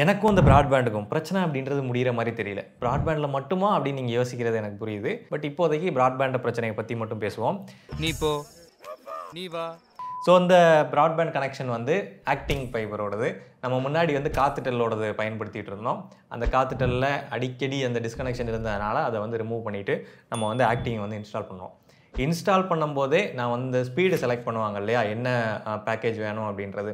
எனக்கும் இந்த ப்ராட்பேண்டுக்கும் பிரச்சனை அப்படின்றது முடிகிற மாதிரி தெரியல. ப்ராட்பேண்டில் மட்டுமா அப்படின்னு நீங்கள் யோசிக்கிறது எனக்கு புரியுது. பட் இப்போதைக்கு ப்ராட்பேண்ட் பிரச்சனையை பற்றி மட்டும் பேசுவோம். நீ போ. நீ வா. ஸோ இந்த ப்ராட்பேண்ட் கனெக்ஷன் வந்து ஆக்டிங் ஃபைபரோடது நம்ம முன்னாடி வந்து காத்துட்டலோடது பயன்படுத்திட்டு இருந்தோம். அந்த காத்துட்டலில் அடிக்கடி அந்த டிஸ்கனெக்ஷன் இருந்ததுனால அதை வந்து ரிமூவ் பண்ணிவிட்டு நம்ம வந்து ஆக்டிங் வந்து இன்ஸ்டால் பண்ணோம் இன்ஸ்டால் பண்ணும்போதே நான் வந்து ஸ்பீடு செலக்ட் பண்ணுவாங்க இல்லையா? என்ன பேக்கேஜ் வேணும் அப்படின்றது.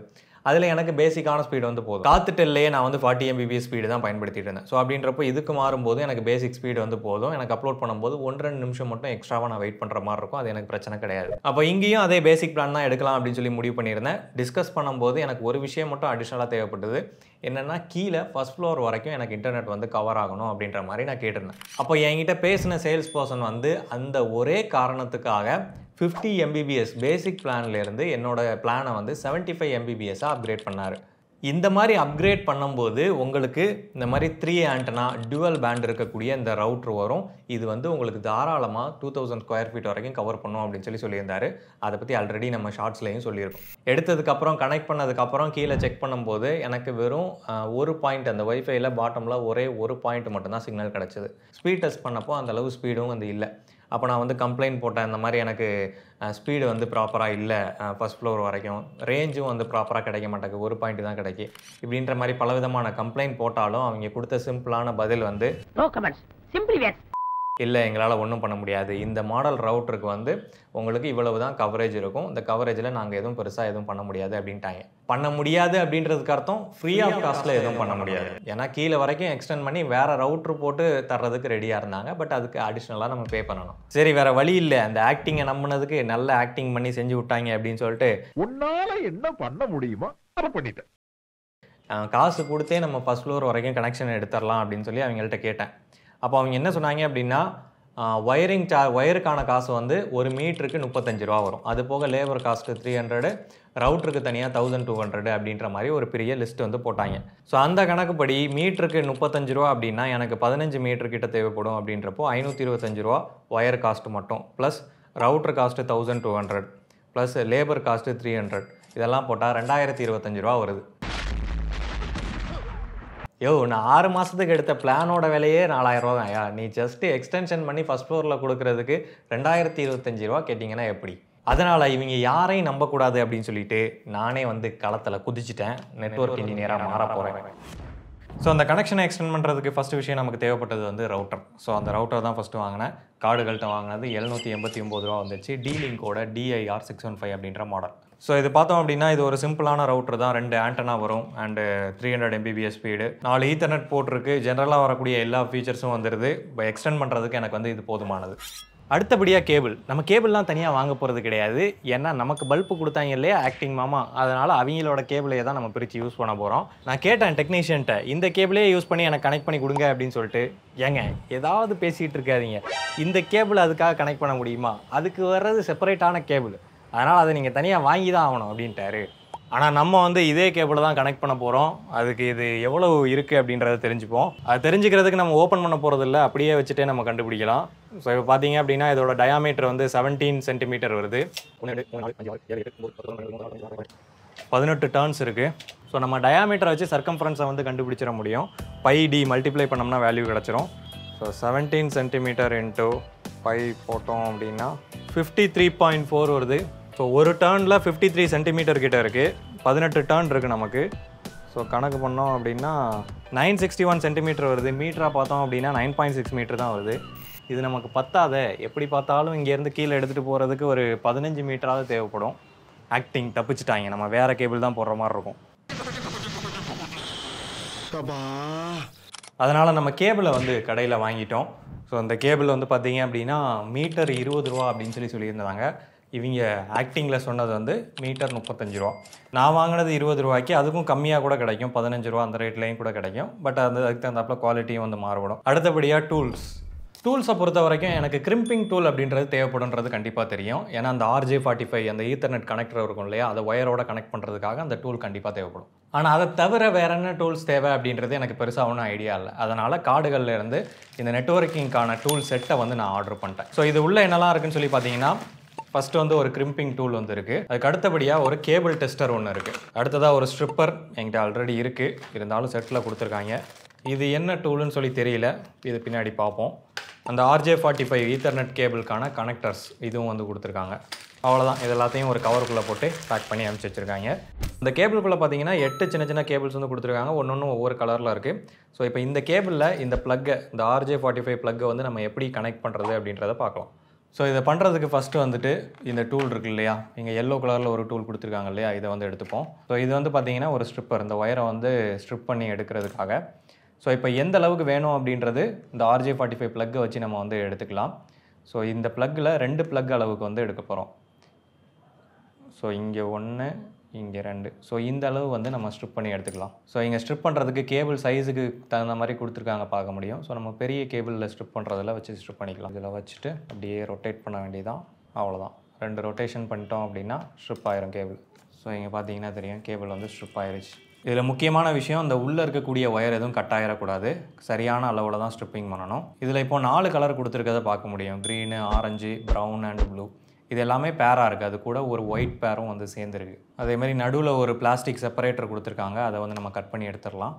அதில் எனக்கு பேசிக்கான ஸ்பீடு வந்து போதும். காத்துட்டல்லையே நான் வந்து ஃபார்ட்டி எம்பிபிஎஸ் ஸ்பீடு தான் பயன்படுத்திட்டு இருந்தேன். ஸோ அப்படின்றப்போ இதுக்கு மாறும்போது எனக்கு பேசிக் ஸ்பீடு வந்து போதும். எனக்கு அப்லோட் பண்ணும்போது ஒன்று ரெண்டு நிமிஷம் மட்டும் எக்ஸ்ட்ராவாக நான் வெயிட் பண்ணுற மாதிரி இருக்கும். அது எனக்கு பிரச்சனை கிடையாது. அப்போ இங்கேயும் அதே பேசிக் பிளான் தான் எடுக்கலாம் அப்படின்னு சொல்லி முடிவு பண்ணியிருந்தேன். டிஸ்கஸ் பண்ணும்போது எனக்கு ஒரு விஷயம் மட்டும் அடிஷ்னலாக தேவைப்பட்டது. என்னென்னா கீழே ஃபர்ஸ்ட் ஃப்ளோர் வரைக்கும் எனக்கு இன்டர்நெட் வந்து கவர் ஆகணும் அப்படின்ற மாதிரி நான் கேட்டிருந்தேன். அப்போ என்கிட்ட பேசின சேல்ஸ் பர்சன் வந்து அந்த ஒரே காரணத்துக்காக ஃபிஃப்டி எம்பிபிஎஸ் பேசிக் பிளான்லேருந்து என்னோட பிளானை வந்து செவன்ட்டி ஃபைவ் எம்பிபிஎஸ்ஸாக அப்கிரேட் பண்ணார். இந்த மாதிரி அப்கிரேட் பண்ணும்போது உங்களுக்கு இந்த மாதிரி த்ரீ ஆண்டனா டுவல் பேண்ட் இருக்கக்கூடிய இந்த ரவுட்ரு வரும். இது வந்து உங்களுக்கு தாராளமாக டூ தௌசண்ட் ஸ்கொயர் ஃபீட் வரைக்கும் கவர் பண்ணும் அப்படின்னு சொல்லி சொல்லியிருந்தார். அதை பற்றி ஆல்ரெடி நம்ம ஷார்ட்ஸ்லையும் சொல்லியிருக்கோம். எடுத்ததுக்கப்புறம் கனெக்ட் பண்ணதுக்கப்புறம் கீழே செக் பண்ணும்போது எனக்கு வெறும் ஒரு பாயிண்ட் அந்த ஒய்ஃபைல பாட்டமில் ஒரே ஒரு பாயிண்ட் மட்டும்தான் சிக்னல் கிடச்சிது. ஸ்பீட் டெஸ்ட் பண்ணப்போ அந்தளவு ஸ்பீடும் வந்து இல்லை. அப்போ நான் வந்து கம்ப்ளைண்ட் போட்டேன். இந்த மாதிரி எனக்கு ஸ்பீடு வந்து ப்ராப்பராக இல்லை. ஃபர்ஸ்ட் ஃப்ளோர் வரைக்கும். ரேஞ்சும் வந்து ப்ராப்பராக கிடைக்க மாட்டேங்குது. ஒரு பாயிண்ட் தான் கிடைக்கி. இப்படின்ற மாதிரி பலவிதமான கம்ப்ளைண்ட் போட்டாலும் அவங்க கொடுத்த சிம்பிளான பதில் வந்து சிம்பிள். இல்லை எங்களால் ஒன்றும் பண்ண முடியாது. இந்த மாடல் ரவுட்டருக்கு வந்து உங்களுக்கு இவ்வளவு தான் கவரேஜ் இருக்கும். இந்த கவரேஜில் நாங்கள் எதுவும் பெருசாக எதுவும் பண்ண முடியாது அப்படின்ட்டாங்க. பண்ண முடியாது அப்படின்றதுக்கு அர்த்தம் ஃப்ரீ ஆஃப் காஸ்ட்டில் எதுவும் பண்ண முடியாது. ஏன்னா கீழே வரைக்கும் எக்ஸ்டெண்ட் பண்ணி வேற ரவுட்ரு போட்டு தர்றதுக்கு ரெடியாக இருந்தாங்க. பட் அதுக்கு அடிஷ்னலாக நம்ம பே பண்ணணும். சரி வேற வழி இல்லை. அந்த ஆக்டிங்கை நம்பினதுக்கு நல்ல ஆக்டிங் பண்ணி செஞ்சு விட்டாங்க அப்படின்னு சொல்லிட்டு உன்னால என்ன பண்ண முடியுமோ அதை பண்ணிட்டேன். காசு கொடுத்தே நம்ம ஃபஸ்ட் ஃப்ளோர் வரைக்கும் கனெக்ஷன் எடுத்துடலாம் அப்படின்னு சொல்லி அவங்கள்ட்ட கேட்டேன். அப்போ அவங்க என்ன சொன்னாங்க அப்படின்னா ஒயரிங் சா ஒயருக்கான காசு வந்து ஒரு மீட்டருக்கு முப்பத்தஞ்சு ரூபா வரும். அது போக லேபர் காஸ்ட்டு த்ரீ ஹண்ட்ரடு ரவுட்டருக்கு தனியாக தௌசண்ட் டூ ஹண்ட்ரடு அப்படின்ற மாதிரி ஒரு பெரிய லிஸ்ட் வந்து போட்டாங்க. ஸோ அந்த கணக்குப்படி மீட்டருக்கு முப்பத்தஞ்சு ரூபா அப்படின்னா எனக்கு பதினஞ்சு மீட்டர் கிட்ட தேவைப்படும் அப்படின்றப்போ ஐநூற்றி இருபத்தஞ்சு ரூபா ஒயர் காஸ்ட்டு மட்டும். Plus router cost thousand two hundred plus labour cost three hundred இதெல்லாம் போட்டால் ரெண்டாயிரத்தி இருபத்தஞ்சு ரூபா வருது. யோ நான் ஆறு மாதத்துக்கு எடுத்த பிளானோட விலையே நாலாயிரம் ரூபா தான் யா நீ ஜஸ்ட் எக்ஸ்டென்ஷன் பண்ணி ஃபஸ்ட் ஃப்ளோரில் கொடுக்கறதுக்கு ரெண்டாயிரத்தி இருபத்தஞ்சி ரூபா கேட்டிங்கன்னா எப்படி? அதனால் இவங்க யாரையும் நம்பக்கூடாது அப்படின்னு சொல்லிட்டு நானே வந்து களத்தில் குதிச்சிட்டேன். நெட்வொர்க் இன்ஜினியராக மாற போகிறேன் ஸோ அந்த கனெக்ஷனை எக்ஸ்டெண்ட் பண்ணுறதுக்கு ஃபஸ்ட்டு விஷயம் நமக்கு தேவைப்பட்டது வந்து ரவுட்டர் ஸோ அந்த ரவுட்டர் தான் ஃபஸ்ட்டு வாங்கினேன். கார்டுகள்கிட்ட வாங்கினது எழுநூற்றி எண்பத்தி ஒம்பது ரூபா வந்துச்சு. டீலிங்கோட டிஐஆர் சிக்ஸ் ஒன் ஃபைவ் அப்படின்ற மாடல் ஸோ இது பார்த்தோம் அப்படின்னா இது ஒரு சிம்பிளான ரவுட்டர் தான். ரெண்டு ஆண்டனா வரும் and three hundred Mbps speed நாலு ஈத்தர்நெட் போட்டிருக்கு ஜென்ரலாக வரக்கூடிய எல்லா ஃபீச்சர்ஸும் வந்துடுது இப்போ எக்ஸ்டெண்ட் பண்ணுறதுக்கு எனக்கு வந்து இது போதுமானது. அடுத்தபடியாக கேபிள் நம்ம கேபிள்லாம் தனியாக வாங்க போகிறது கிடையாது. ஏன்னா நமக்கு பல்ப்பு கொடுத்தாங்க இல்லையா ஆக்டிங் மாமா? அதனால் அவங்களோட கேபிளையே தான் நம்ம பிரித்து யூஸ் பண்ண போகிறோம் நான் கேட்டேன் டெக்னீஷியன்ட்ட இந்த கேபிளே யூஸ் பண்ணி எனக்கு கனெக்ட் பண்ணி கொடுங்க அப்படின்னு சொல்லிட்டு. ஏங்க ஏதாவது பேசிகிட்டு இருக்காதீங்க. இந்த கேபிள் அதுக்காக கனெக்ட் பண்ண முடியுமா? அதுக்கு வர்றது செப்பரேட்டான கேபிள் அதனால் அதை நீங்கள் தனியாக வாங்கி தான் ஆகணும் அப்படின்ட்டாரு. ஆனால் நம்ம வந்து இதே கேபிளை தான் கனெக்ட் பண்ண போகிறோம் அதுக்கு இது எவ்வளவு இருக்குது அப்படின்றத தெரிஞ்சுப்போம். அது தெரிஞ்சுக்கிறதுக்கு நம்ம ஓப்பன் பண்ண போகிறதில்ல அப்படியே வச்சுட்டே நம்ம கண்டுபிடிக்கலாம். ஸோ இப்போ பார்த்தீங்க அப்படின்னா இதோட டயாமீட்டர் வந்து செவன்டீன் சென்டிமீட்டர் வருது. பதினெட்டு டேர்ன்ஸ் இருக்குது ஸோ நம்ம டயாமீட்டரை வச்சு சர்க்கம்ஃபரன்ஸை வந்து கண்டுபிடிச்சிட முடியும். பை டி மல்டிப்ளை பண்ணோம்னா வேல்யூ கிடச்சிரும். So seventeen centimetre into pi போட்டோம் அப்படின்னா ஃபிஃப்டி த்ரீ பாயிண்ட் ஃபோர் வருது. ஸோ ஒரு டேர்னில் ஃபிஃப்டி த்ரீ சென்டிமீட்டர் கிட்ட இருக்குது பதினெட்டு டேர்ன் இருக்குது நமக்கு. ஸோ கணக்கு பண்ணோம் அப்படின்னா நைன் சிக்ஸ்டி ஒன் சென்டிமீட்டர் வருது. மீட்டராக பார்த்தோம் அப்படின்னா நைன் பாயிண்ட் சிக்ஸ் மீட்டர் தான் வருது. இது நமக்கு பத்தாதே. எப்படி பார்த்தாலும் இங்கேருந்து கீழே எடுத்துகிட்டு போகிறதுக்கு ஒரு பதினஞ்சு மீட்டராவது தேவைப்படும். ஆக்டிங் தப்பிச்சிட்டாங்க. நம்ம வேறு கேபிள் தான் போடுற மாதிரி இருக்கும். அதனால் நம்ம கேபிளை வந்து கடையில் வாங்கிட்டோம். ஸோ அந்த கேபிள் வந்து பார்த்தீங்க அப்படின்னா மீட்டர் இருபது ரூபா அப்படின்னு சொல்லி சொல்லியிருந்தாங்க. இவங்க ஆக்டிங்கில் சொன்னது வந்து மீட்டர் முப்பத்தஞ்சு ரூபா. நான் வாங்கினது இருபது ரூபாய்க்கு அதுக்கும் கம்மியாக கூட கிடைக்கும். பதினஞ்சு ரூபா அந்த ரேட்லேயும் கூட கிடைக்கும். பட் அந்த அதுக்கு தகுந்தாப்புல குவாலிட்டியும் வந்து மாறுபடும். அடுத்தபடியாக டூல்ஸ் டூல்ஸை பொறுத்த வரைக்கும் எனக்கு கிரிம்பிங் டூல் அப்படின்றது தேவைப்படுன்றது கண்டிப்பாக தெரியும். ஏன்னா அந்த ஆர்ஜே ஃபார்ட்டி ஃபைவ் அந்த ஈத்தர்நெட் கனெக்டர் இருக்கும் இல்லையா? அதை ஒயரோட கனெக்ட் பண்ணுறதுக்காக அந்த டூல் கண்டிப்பாக தேவைப்படும். ஆனால் அதை தவிர வேற என்ன டூல்ஸ் தேவை அப்படின்றது எனக்கு பெருசாக ஒன்றும் ஐடியா இல்லை. அதனால் காடுகள்லேருந்து இந்த நெட்வொர்க்கிங்கான டூல் செட்டை வந்து நான் ஆர்டர் பண்ணிட்டேன். ஸோ இது உள்ள என்னெல்லாம் இருக்குன்னு சொல்லி பார்த்தீங்கன்னா ஃபர்ஸ்ட் வந்து ஒரு கிரிம்பிங் டூல் வந்து இருக்குது அதுக்கு அடுத்தபடியாக ஒரு கேபிள் டெஸ்டர் ஒன்று இருக்குது அடுத்ததாக ஒரு ஸ்ட்ரிப்பர் என்கிட்ட ஆல்ரெடி இருக்குது இருந்தாலும் செட்டில் கொடுத்துருக்காங்க. இது என்ன டூலுன்னு சொல்லி தெரியல. இது பின்னாடி பார்ப்போம். அந்த ஆர்ஜே ஃபார்ட்டி ஃபைவ் ஈத்தர்நெட் கேபிளுக்கான கனெக்டர்ஸ் இதுவும் வந்து கொடுத்துருக்காங்க. அவ்வளோதான் இது எல்லாத்தையும் ஒரு கவருக்குள்ளே போட்டு பேக் பண்ணி அனுப்பிச்சி வச்சுருக்காங்க. இந்த கேபிளுக்குள்ளே பார்த்தீங்கன்னா எட்டு சின்ன சின்ன கேபிள்ஸ் வந்து கொடுத்துருக்காங்க. ஒன்று ஒன்று ஒவ்வொரு கலரில் இருக்குது ஸோ இப்போ இந்த கேபிளில் இந்த ப்ளக்கை இந்த ஆர்ஜே ஃபார்ட்டி ஃபைவ் ப்ளக்கை வந்து நம்ம எப்படி கனெக்ட் பண்ணுறது அப்படின்றத பார்க்கலாம். ஸோ இதை பண்ணுறதுக்கு ஃபஸ்ட்டு வந்துட்டு இந்த டூல் இருக்கு இல்லையா? இங்கே எல்லோ கலரில் ஒரு டூல் கொடுத்துருக்காங்க இல்லையா? இதை வந்து எடுத்துப்போம். ஸோ இது வந்து பார்த்திங்கன்னா ஒரு ஸ்ட்ரிப்பர் இந்த ஒயரை வந்து ஸ்ட்ரிப் பண்ணி எடுக்கிறதுக்காக. ஸோ இப்போ எந்த அளவுக்கு வேணும் அப்படின்றது இந்த ஆர்ஜே ஃபார்ட்டி ஃபைவ் ப்ளக்கை வச்சு நம்ம வந்து எடுத்துக்கலாம். ஸோ இந்த ப்ளக்கில் ரெண்டு ப்ளக் அளவுக்கு வந்து எடுக்க போகிறோம் ஸோ இங்கே ஒன்று இங்கே ரெண்டு. ஸோ இந்த அளவு வந்து நம்ம ஸ்ட்ரிப் பண்ணி எடுத்துக்கலாம். ஸோ இங்கே ஸ்ட்ரிப் பண்ணுறதுக்கு கேபிள் சைஸுக்கு தகுந்த மாதிரி கொடுத்துருக்காங்க பார்க்க முடியும். ஸோ நம்ம பெரிய கேபிளில் ஸ்ட்ரிப் பண்ணுறதில் வச்சு ஸ்ட்ரிப் பண்ணிக்கலாம். இதில் வச்சுட்டு அப்படியே ரொட்டேட் பண்ண வேண்டியதான் அவ்வளோதான் ரெண்டு ரொட்டேஷன் பண்ணிட்டோம் அப்படின்னா ஸ்ட்ரிப் ஆயிரும் கேபிள் ஸோ இங்கே பார்த்தீங்கன்னா தெரியும். கேபிள் வந்து ஸ்ட்ரிப் ஆயிருச்சு. இதில் முக்கியமான விஷயம் இந்த உள்ளே இருக்கக்கூடிய ஒயர் எதுவும் கட் ஆகிடக்கூடாது சரியான அளவில் தான் ஸ்ட்ரிப்பிங் பண்ணணும். இதில் இப்போ நாலு கலர் கொடுத்துருக்கதை பார்க்க முடியும். Green orange brown and blue இது எல்லாமே பேராக இருக்குது அது கூட ஒரு ஒயிட் பேரும் வந்து சேர்ந்துருக்கு. அதேமாதிரி நடுவில் ஒரு பிளாஸ்டிக் செப்பரேட்டர் கொடுத்துருக்காங்க. அதை வந்து நம்ம கட் பண்ணி எடுத்துடலாம்.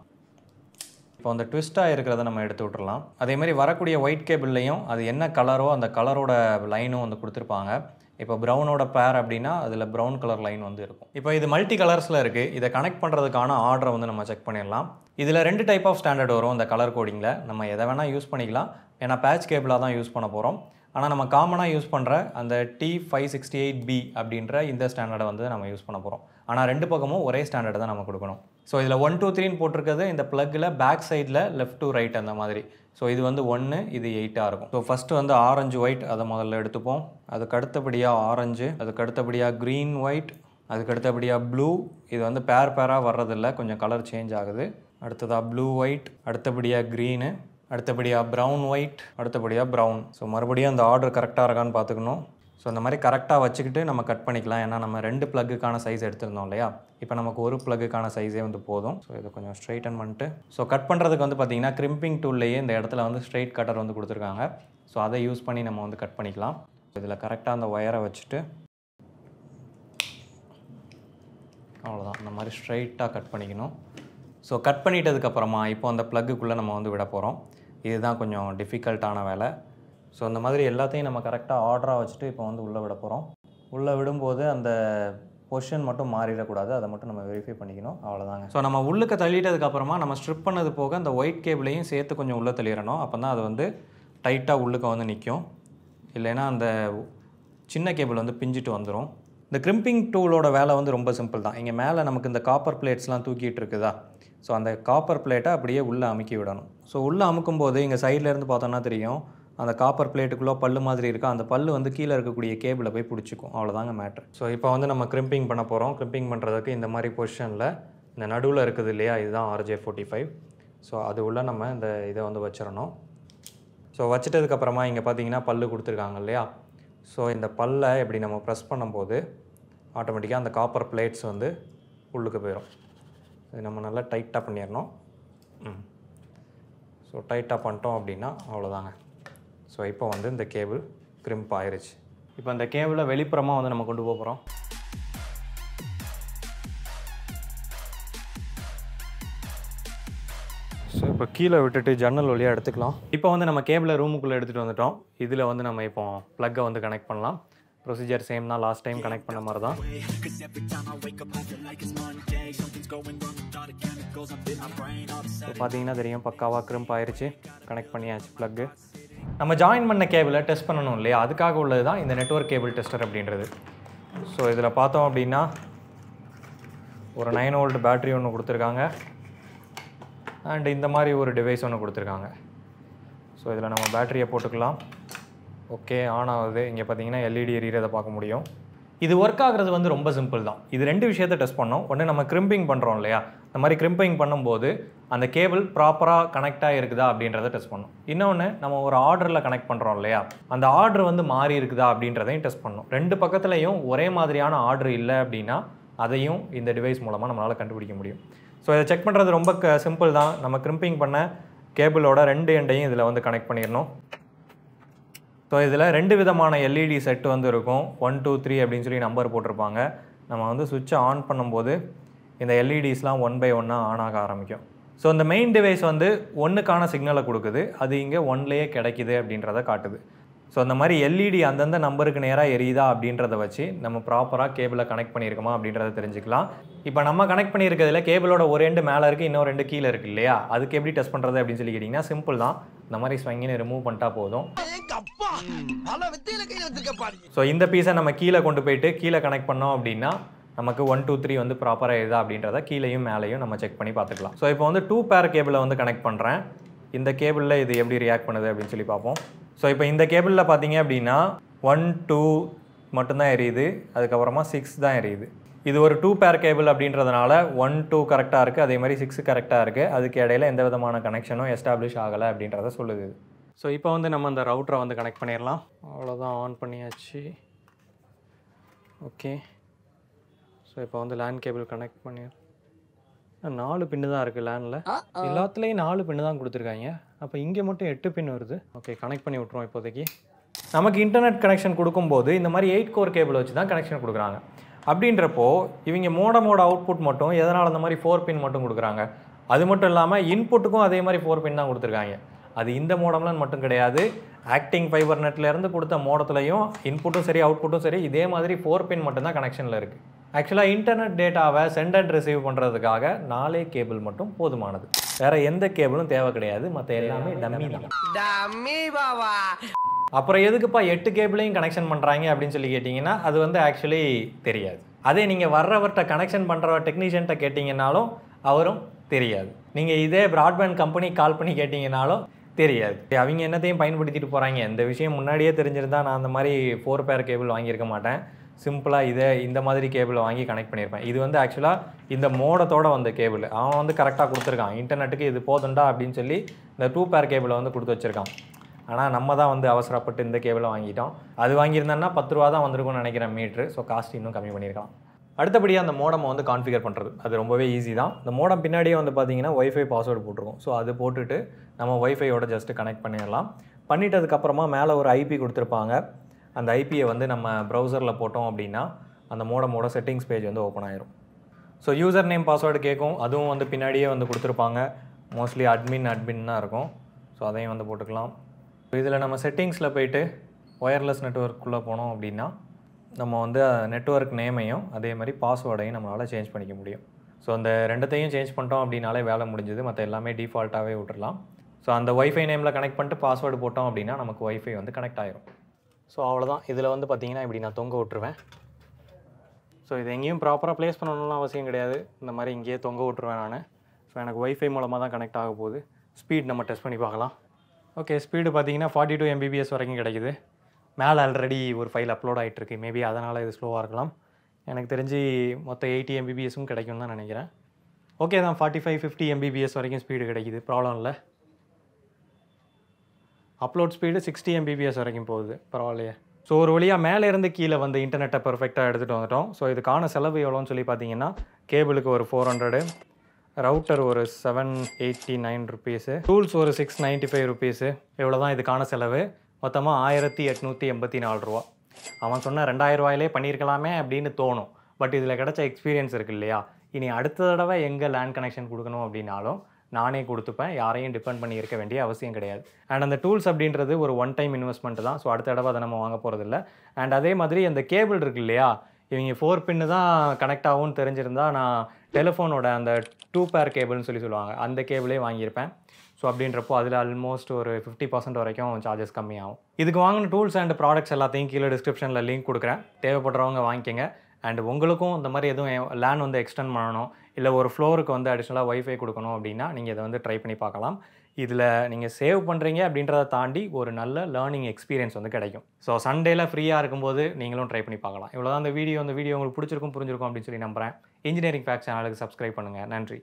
இப்போ அந்த ட்விஸ்ட்டாக இருக்கிறத நம்ம எடுத்து விட்டுறலாம். அதேமாதிரி வரக்கூடிய ஒயிட் கேபிள்லையும் அது என்ன கலரோ அந்த கலரோட லைனும் வந்து கொடுத்துருப்பாங்க. இப்போ ப்ரௌனோட பேர் அப்படின்னா அதில் ப்ரௌன் கலர் லைன் வந்து இருக்கும். இப்போ இது மல்டி கலர்ஸில் இருக்குது இதை கனெக்ட் பண்ணுறதுக்கான ஆர்டரை வந்து நம்ம செக் பண்ணிடலாம். இதில் ரெண்டு டைப் ஆஃப் ஸ்டாண்டர்ட் வரும். அந்த கலர் கோடிங்கில் நம்ம எதை வேணால் யூஸ் பண்ணிக்கலாம். ஏன்னா பேட்ச் கேபிளாக தான் யூஸ் பண்ண போகிறோம் ஆனால் நம்ம காமனாக யூஸ் பண்ணுற அந்த T five sixty eight B அப்படின்ற இந்த ஸ்டாண்டர்டை வந்து நம்ம யூஸ் பண்ண போகிறோம் ஆனால் ரெண்டு பக்கமும் ஒரே ஸ்டாண்டர்டை தான் நம்ம கொடுக்கணும். ஸோ இதில் ஒன் டூ த்ரீன்னு போட்டிருக்கிறது இந்த ப்ளக்கில் பேக் சைடில் லெஃப்ட் டு ரைட் அந்த மாதிரி. ஸோ இது வந்து ஒன்று இது எயிட்டாக இருக்கும். ஸோ ஃபஸ்ட்டு வந்து ஆரஞ்சு ஒயிட் அதை முதல்ல எடுத்துப்போம். அதுக்கு அடுத்தபடியாக ஆரஞ்சு அதுக்கு அடுத்தபடியாக க்ரீன் ஒயிட் அதுக்கு அடுத்தபடியாக ப்ளூ இது வந்து பேர் பேராக வர்றதில்ல. கொஞ்சம் கலர் சேஞ்ச் ஆகுது. அடுத்ததாக ப்ளூ ஒயிட் அடுத்தபடியாக க்ரீனு அடுத்தபடியாக ப்ரௌன் ஒயிட் அடுத்தபடியாக ப்ரௌன் ஸோ மறுபடியும் அந்த ஆர்டர் கரெக்டாக இருக்கான்னு பார்த்துக்கணும். ஸோ அந்த மாதிரி கரெக்டாக வச்சுக்கிட்டு நம்ம கட் பண்ணிக்கலாம். ஏன்னா நம்ம ரெண்டு ப்ளக்குக்கான சைஸ் எடுத்திருந்தோம் இல்லையா? இப்போ நமக்கு ஒரு ப்ளக்குக்கான சைஸே வந்து போதும். ஸோ இதை கொஞ்சம் ஸ்ட்ரைட்டன் பண்ணிட்டு ஸோ கட் பண்ணுறதுக்கு வந்து பார்த்தீங்கன்னா கிரிம்பிங் டூல்லையே இந்த இடத்துல வந்து ஸ்ட்ரைட் கட்டர் வந்து கொடுத்துருக்காங்க. ஸோ அதை யூஸ் பண்ணி நம்ம வந்து கட் பண்ணிக்கலாம். இதில் கரெக்டாக அந்த ஒயரை வச்சுட்டு அவ்வளோதான் இந்த மாதிரி ஸ்ட்ரைட்டாக கட் பண்ணிக்கணும். ஸோ கட் பண்ணிட்டதுக்கப்புறமா இப்போ அந்த ப்ளக்குக்குள்ளே நம்ம வந்து விட போகிறோம் இதுதான் கொஞ்சம் டிஃபிகல்ட்டான வேலை. ஸோ அந்த மாதிரி எல்லாத்தையும் நம்ம கரெக்டாக ஆர்டராக வச்சுட்டு இப்போ வந்து உள்ளே விட போகிறோம் உள்ளே விடும்போது அந்த பொசிஷன் மட்டும் மாறிடக்கூடாது. அதை மட்டும் நம்ம வெரிஃபை பண்ணிக்கணும். அவ்வளோதாங்க ஸோ நம்ம உள்ளுக்கு தள்ளிட்டதுக்கப்புறமா நம்ம ஸ்ட்ரிப் பண்ணது போக அந்த ஒயிட் கேபிளையும் சேர்த்து கொஞ்சம் உள்ளே தள்ளிடணும். அப்போ தான் அது வந்து டைட்டாக உள்ளுக்க வந்து நிற்கும் இல்லைன்னா அந்த சின்ன கேபிள் வந்து பிஞ்சிட்டு வந்துடும் இந்த கிரிம்பிங் டூலோட வேலை வந்து ரொம்ப சிம்பிள் தான். இங்கே மேலே நமக்கு இந்த காப்பர் பிளேட்ஸ்லாம் தூக்கிட்டு இருக்குதா? ஸோ அந்த காப்பர் பிளேட்டை அப்படியே உள்ளே அமுக்கி விடணும். ஸோ உள்ளே அமுக்கும் போது இங்கே சைட்லேருந்து பார்த்தோன்னா தெரியும். அந்த காப்பர் பிளேட்டுக்குள்ளே பல்லு மாதிரி இருக்கா அந்த பல்லு வந்து கீழே இருக்கக்கூடிய கேபிளை போய் பிடிச்சிக்கும். அவ்வளோதாங்க மேட்ரு ஸோ இப்போ வந்து நம்ம கிரிம்பிங் பண்ண போகிறோம் கிரிம்பிங் பண்ணுறதுக்கு இந்த மாதிரி பொசிஷனில் இந்த நடுவில் இருக்குது இல்லையா இதுதான் ஆர்ஜே ஃபோர்ட்டி ஃபைவ் ஸோ அது உள்ள நம்ம இந்த இதை வந்து வச்சிடணும். ஸோ வச்சிட்டதுக்கப்புறமா இங்கே பார்த்தீங்கன்னா பல்லு கொடுத்துருக்காங்க இல்லையா? ஸோ இந்த பல்லை இப்படி நம்ம ப்ரெஸ் பண்ணும்போது ஆட்டோமேட்டிக்காக அந்த காப்பர் பிளேட்ஸ் வந்து உள்ளுக்கு போயிடும் இது நம்ம நல்லா டைட்டாக பண்ணிடணும். ம். ஸோ டைட்டாக பண்ணிட்டோம் அப்படின்னா அவ்வளோதாங்க. ஸோ இப்போ வந்து இந்த கேபிள் கிரிம்ப் ஆயிடுச்சு இப்போ அந்த கேபிளை வெளிப்புறமாக வந்து நம்ம கொண்டு போக போகிறோம் ஸோ இப்போ கீழே விட்டுட்டு ஜன்னல் வழியாக எடுத்துக்கலாம். இப்போ வந்து நம்ம கேபிளை ரூமுக்குள்ளே எடுத்துகிட்டு வந்துட்டோம். இதில் வந்து நம்ம இப்போ ப்ளக்கை வந்து கனெக்ட் பண்ணலாம். ப்ரொசீஜர் சேம் தான். லாஸ்ட் டைம் கனெக்ட் பண்ண மாதிரி தான். இப்போ பார்த்தீங்கன்னா தெரியும் பக்காவாக கிரிம்ப் ஆயிருச்சு. கனெக்ட் பண்ணியாச்சு ப்ளக்கு நம்ம ஜாயின் பண்ண கேபிளை டெஸ்ட் பண்ணணும் இல்லையா? அதுக்காக உள்ளது தான் இந்த நெட்வொர்க் கேபிள் டெஸ்டர் அப்படின்றது. ஸோ இதில் பார்த்தோம் அப்படின்னா ஒரு நைன் ஓல்டு பேட்ரி ஒன்று கொடுத்துருக்காங்க. அண்ட் இந்த மாதிரி ஒரு டிவைஸ் ஒன்று கொடுத்துருக்காங்க. ஸோ இதில் நம்ம பேட்டரியை போட்டுக்கலாம். ஓகே ஆன் ஆகுது. இங்கே பார்த்தீங்கன்னா எல்இடி எரியறதை பார்க்க முடியும். இது ஒர்க் ஆகிறது வந்து ரொம்ப சிம்பிள் தான். இது ரெண்டு விஷயத்தை டெஸ்ட் பண்ணோம். ஒன்று நம்ம கிரிம்பிங் பண்ணுறோம் இல்லையா? இந்த மாதிரி கிரிம்பிங் பண்ணும்போது அந்த கேபிள் ப்ராப்பராக கனெக்டாக இருக்குதா அப்படின்றத டெஸ்ட் பண்ணும். இன்னொன்று நம்ம ஒரு ஆர்டரில் கனெக்ட் பண்ணுறோம் இல்லையா? அந்த ஆர்டர் வந்து மாறி இருக்குதா அப்படின்றதையும் டெஸ்ட் பண்ணும். ரெண்டு பக்கத்துலையும் ஒரே மாதிரியான ஆர்டர் இல்லை அப்படின்னா அதையும் இந்த டிவைஸ் மூலமாக நம்மளால் கண்டுபிடிக்க முடியும். ஸோ இதை செக் பண்ணுறது ரொம்ப க சிம்பிள் தான். நம்ம கிரிம்பிங் பண்ண கேபிளோட ரெண்டு எண்டையும் இதில் வந்து கனெக்ட் பண்ணிடணும். ஸோ இதில் ரெண்டு விதமான எல்இடி செட்டு வந்து இருக்கும். ஒன் டூ த்ரீ அப்படின்னு சொல்லி நம்பர் போட்டிருப்பாங்க. நம்ம வந்து சுவிட்சை ஆன் பண்ணும்போது இந்த எல்இடிஸ்லாம் ஒன் பை ஒன்னாக ஆன் ஆக ஆரம்பிக்கும். ஸோ இந்த மெயின் டிவைஸ் வந்து ஒன்றுக்கான சிக்னலை கொடுக்குது. அது இங்கே ஒன்லேயே கிடைக்குது அப்படின்றத காட்டுது. ஸோ அந்த மாதிரி எல்இடி அந்தந்த நம்பருக்கு நேராக எரியுதா அப்படின்றத வச்சு நம்ம ப்ராப்பராக கேபிளை கனெக்ட் பண்ணியிருக்கோமா அப்படின்றத தெரிஞ்சுக்கலாம். இப்போ நம்ம கனெக்ட் பண்ணியிருக்கிறதுல கேபிளோட ஒரு ரெண்டு மேலே இருக்குது இன்னொரு ரெண்டு கீழே இருக்குது இல்லையா? அதுக்கு எப்படி டெஸ்ட் பண்ணுறது அப்படின்னு சொல்லி கேட்டிங்கன்னா சிம்பிள் தான். இந்த மாதிரி ஸ்வங்கின்னு ரிமூவ் பண்ணிட்டா போதும். ஸோ இந்த பீஸை நம்ம கீழே கொண்டு போயிட்டு கீழே கனெக்ட் பண்ணோம் அப்படின்னா நமக்கு ஒன் டூ த்ரீ வந்து ப்ராப்பராக எதா அப்படின்றத கீழேயும் மேலேயும் நம்ம செக் பண்ணி பார்த்துக்கலாம். ஸோ இப்போ வந்து டூ பேர் கேபிளை வந்து கனெக்ட் பண்ணுறேன் இந்த கேபிளில் இது எப்படி ரியாக்ட் பண்ணுது அப்படின்னு சொல்லி பார்ப்போம். ஸோ இப்போ இந்த கேபிளில் பார்த்தீங்க அப்படின்னா ஒன் டூ மட்டும்தான் எரியுது. அதுக்கப்புறமா சிக்ஸ் தான் எரியுது. இது ஒரு டூ பேர் கேபிள் அப்படின்றதுனால ஒன் டூ கரெக்டாக இருக்குது அதே மாதிரி சிக்ஸ் கரெக்டாக இருக்குது அதுக்கு இடையில எந்த விதமான கனெக்ஷனும் எஸ்டாப்ளிஷ் ஆகலை அப்படின்றத சொல்லுது ஸோ இப்போ வந்து நம்ம இந்த ரவுட்டரை வந்து கனெக்ட் பண்ணிடலாம். அவ்வளோதான் ஆன் பண்ணியாச்சு. ஓகே ஸோ இப்போ வந்து லேண்ட் கேபிள் கனெக்ட் பண்ணி நாலு பின்னு தான் இருக்குது லேனில் எல்லாத்துலேயும் நாலு பின்னு தான் கொடுத்துருக்காங்க. அப்போ இங்கே மட்டும் எட்டு பின் வருது. ஓகே கனெக்ட் பண்ணி விட்ருவோம் இப்போதைக்கு. நமக்கு இன்டர்நெட் கனெக்ஷன் கொடுக்கும்போது இந்த மாதிரி எயிட் கோர் கேபிள் வச்சு தான் கனெக்ஷன் கொடுக்குறாங்க. அப்படின்றப்போ இவங்க மோடமோட அவுட்புட் மட்டும் எதனால் அந்த மாதிரி ஃபோர் பின் மட்டும் கொடுக்குறாங்க? அது மட்டும் இல்லாமல் இன்புட்டுக்கும் அதே மாதிரி ஃபோர் பின் தான் கொடுத்துருக்காங்க. அது இந்த மோடம்லாம் மட்டும் கிடையாது. ஆக்டிங் ஃபைபர் நெட்லேருந்து கொடுத்த மோடத்துலையும் இன்புட்டும் சரி அவுட்புட்டும் சரி இதே மாதிரி ஃபோர் பின் மட்டும்தான் கனெக்ஷனில் இருக்குது ஆக்சுவலாக இன்டர்நெட் டேட்டாவை சென்ட் அண்ட் ரிசீவ் பண்ணுறதுக்காக நாலே கேபிள் மட்டும் போதுமானது. வேற எந்த கேபிளும் தேவை கிடையாது. மற்ற எல்லாமே டம்மி தான். அப்புறம் எதுக்குப்பா எட்டு கேபிளையும் கனெக்ஷன் பண்ணுறாங்க அப்படின்னு சொல்லி கேட்டிங்கன்னா அது வந்து ஆக்சுவலி தெரியாது. அதே நீங்கள் வர்றவர்கிட்ட கனெக்ஷன் பண்ணுற டெக்னீஷியன்ட்ட கேட்டிங்கனாலும் அவரும் தெரியாது. நீங்கள் இதே ப்ராட்பேண்ட் கம்பெனி கால் பண்ணி கேட்டிங்கனாலும் தெரியாது. அவங்க என்னத்தையும் பயன்படுத்திட்டு போகிறாங்க இந்த விஷயம் முன்னாடியே தெரிஞ்சிருந்தால் நான் அந்த மாதிரி ஃபோர் பேர் கேபிள் வாங்கியிருக்க மாட்டேன். சிம்பிளாக இதை இந்த மாதிரி கேபிளை வாங்கி கனெக்ட் பண்ணியிருப்பேன். இது வந்து ஆக்சுவலாக இந்த மோடத்தோட வந்த கேபிள் அவன் வந்து கரெக்டாக கொடுத்துருக்கான். இன்டர்நெட்டுக்கு இது போதுண்டா அப்படின்னு சொல்லி இந்த டூ பேர் கேபிளை வந்து கொடுத்து வச்சுருக்கான். ஆனால் நம்ம தான் வந்து அவசரப்பட்டு இந்த கேபிளை வாங்கிட்டோம். அது வாங்கியிருந்தோன்னா பத்து ரூபா தான் வந்திருக்கும்னு நினைக்கிறேன் மீட்ரு ஸோ காஸ்ட் இன்னும் கம்மி பண்ணியிருக்கலாம். அடுத்தபடியாக அந்த மோடமை வந்து கான்ஃபிகர் பண்ணுறது அது ரொம்பவே ஈஸி தான். இந்த மோடம் பின்னாடியே வந்து பார்த்தீங்கன்னா ஒய்ஃபை பாஸ்வேர்டு போட்டிருக்கோம் ஸோ அது போட்டுட்டு நம்ம ஒய்ஃபையோட ஜஸ்ட்டு கனெக்ட் பண்ணிடலாம். பண்ணிட்டதுக்கப்புறமா மேலே ஒரு ஐபி கொடுத்துருப்பாங்க. அந்த ஐபியை வந்து நம்ம ப்ரௌசரில் போட்டோம் அப்படின்னா அந்த மோடமோட செட்டிங்ஸ் பேஜ் வந்து ஓப்பன் ஆயிரும். ஸோ யூசர் நேம் பாஸ்வேர்டு கேட்கும் அதுவும் வந்து பின்னாடியே வந்து கொடுத்துருப்பாங்க. மோஸ்ட்லி அட்மின் அட்மின் தான் இருக்கும். ஸோ அதையும் வந்து போட்டுக்கலாம். இதில் நம்ம செட்டிங்ஸில் போயிட்டு ஒயர்லெஸ் நெட்ஒர்க்குள்ளே போனோம் அப்படின்னா நம்ம வந்து நெட்ஒர்க் நேமையும் அதே மாதிரி பாஸ்வேர்டையும் நம்மளால் சேஞ்ச் பண்ணிக்க முடியும். ஸோ அந்த ரெண்டுத்தையும் சேஞ்ச் பண்ணிட்டோம் அப்படின்னாலே வேலை முடிஞ்சது. மற்ற எல்லாமே டிஃபால்ட்டாகவே விட்டுடலாம் ஸோ அந்த ஒய்ஃபை நேமில் கனெக்ட் பண்ணிட்டு பாஸ்வேர்டு போட்டோம் அப்படின்னா நமக்கு ஒய்ஃபை வந்து கனெக்ட் ஆயிரும். ஸோ அவ்வளோதான் இதில் வந்து பார்த்தீங்கன்னா இப்படி நான் தொங்க விட்டுருவேன். ஸோ இது எங்கேயும் ப்ராப்பராக ப்ளேஸ் பண்ணணும்னு அவசியம் கிடையாது. இந்த மாதிரி இங்கேயே தொங்க விட்டுருவேன் நான். ஸோ எனக்கு ஒய்ஃபை மூலமாக தான் கனெக்ட் ஆக போகுது. ஸ்பீட் நம்ம டெஸ்ட் பண்ணி பார்க்கலாம். ஓகே ஸ்பீடு பார்த்தீங்கன்னா ஃபார்ட்டி டூ எம்பிபிஎஸ் வரைக்கும் கிடைக்குது. மேலே ஆல்ரெடி ஒரு ஃபைல் அப்லோட் ஆகிட்டு இருக்கு மேபி அதனால் இது ஸ்லோவாக இருக்கலாம். எனக்கு தெரிஞ்சு மொத்தம் எயிட்டி எம்பிபிஎஸும் கிடைக்கும்னு தான் நினைக்கிறேன். ஓகே தான் ஃபார்ட்டி ஃபைவ் ஃபிஃப்டி எம்பிபிஎஸ் வரைக்கும் ஸ்பீடு கிடைக்குது. ப்ராப்ளம் இல்லை. அப்லோட் ஸ்பீடு சிக்ஸ்டி எம்பிபிஎஸ் வரைக்கும் போகுது. பரவாயில்லையே. ஸோ ஒரு வழியாக மேலே இருந்து கீழே வந்து இன்டர்நெட்டை பர்ஃபெக்டாக எடுத்துகிட்டு வந்துட்டோம். ஸோ இதுக்கான செலவு எவ்வளோன்னு சொல்லி பார்த்தீங்கன்னா கேபிளுக்கு ஒரு ஃபோர் ஹண்ட்ரடு ரவுட்டர் ஒரு seven eighty nine rupees tools ஒரு சிக்ஸ் நைன்ட்டி ஃபைவ் ருபீஸு இவ்வளோ தான் இதுக்கான செலவு. மொத்தமாக ஆயிரத்தி எட்நூற்றி எண்பத்தி நாலு ரூபா. அவன் சொன்ன ரெண்டாயிரம் ரூபாயிலே பண்ணியிருக்கலாமே அப்படின்னு தோணும். பட் இதில் கிடச்ச எக்ஸ்பீரியன்ஸ் இருக்கு இல்லையா? இனி அடுத்த தடவை எங்கே லேண்ட் கனெக்ஷன் கொடுக்கணும் அப்படின்னாலும் நானே கொடுத்துப்பேன். யாரையும் டிபெண்ட் பண்ணி இருக்க வேண்டிய அவசியம் கிடையாது. அண்ட் அந்த டூல்ஸ் அப்படின்றது ஒரு ஒன் டைம் இன்வெஸ்ட்மெண்ட் தான். ஸோ அடுத்த தடவை அதை நம்ம வாங்க போகிறதில்ல அண்ட் அதே மாதிரி அந்த கேபிள் இருக்கு இல்லையா? இவங்க ஃபோர் பின்னு தான் கனெக்ட் ஆகும்னு தெரிஞ்சிருந்தா நான் டெலிஃபோனோட அந்த டூ பேர் கேபிள்னு சொல்லி சொல்லுவாங்க. அந்த கேபிளே வாங்கியிருப்பேன். ஸோ அப்படின்றப்போ அதில் ஆல்மோஸ்ட் ஒரு ஃபிஃப்டி பர்சன்ட் வரைக்கும் சார்ஜஸ் கம்மியாகும். இதுக்கு வாங்கின டூல்ஸ் அண்ட் ப்ராடக்ட்ஸ் எல்லாத்தையும் கீழே டிஸ்கிரிப்ஷனில் லிங்க் கொடுக்குறேன். தேவைப்படுறவங்க வாங்கிக்கங்க. அண்ட் உங்களுக்கும் இந்த மாதிரி எதுவும் லேன் வந்து எக்ஸ்டெண்ட் பண்ணணும் இல்லை ஒரு ஃப்ளோருக்கு வந்து அடிஷ்னலாக ஒய்ஃபை கொடுக்கணும் அப்படின்னா நீங்கள் இதை வந்து ட்ரை பண்ணி பார்க்கலாம். இதில் நீங்கள் சேவ் பண்ணுறீங்க அப்படின்றத தாண்டி ஒரு நல்ல லேர்னிங் எக்ஸ்பீரியன்ஸ் வந்து கிடைக்கும். ஸோ சண்டேல ஃப்ரீயாக இருக்கும்போது நீங்களும் ட்ரை பண்ணி பார்க்கலாம். இவ்வளோ தான் வீடியோ அந்த வீடியோ உங்களுக்கு பிடிச்சிருக்கும் புரிஞ்சிருக்கும் அப்படின்னு சொல்லி நம்புறேன். இன்ஜினியரிங் ஃபேக்ஸ் சேனலுக்கு சப்ஸ்கிரைப் பண்ணுங்கள் நன்றி.